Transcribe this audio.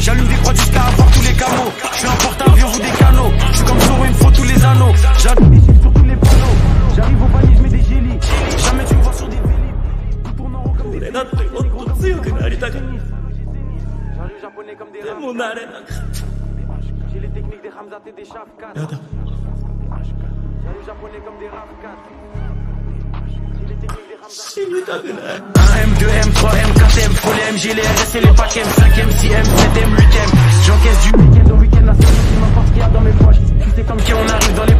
J'allume des croix jusqu'à avoir tous les camos. Je suis un porte-avions ou des canaux. Je suis comme Zoro, il me faut tous les anneaux. J'allume des chiffres sur tous les panneaux. J'arrive au panier, je mets des gélis. Jamais tu me vois sur des vélib. Tout tourne en rond comme des vélib. J'arrive japonais comme des. J'ai les techniques des Hamzat et des Shafkat. J'arrive japonais comme des Rafkat. C'est AM, 2M, 3M, 4M, full M, les RS et les packs M, 5M, 6M, 7M, 8M. J'encaisse du week-end au week-end, la seule qui m'importe qu'il y a dans mes poches. Tu sais comme qui on arrive dans les